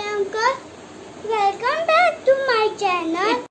Hi uncle. Welcome back to my channel.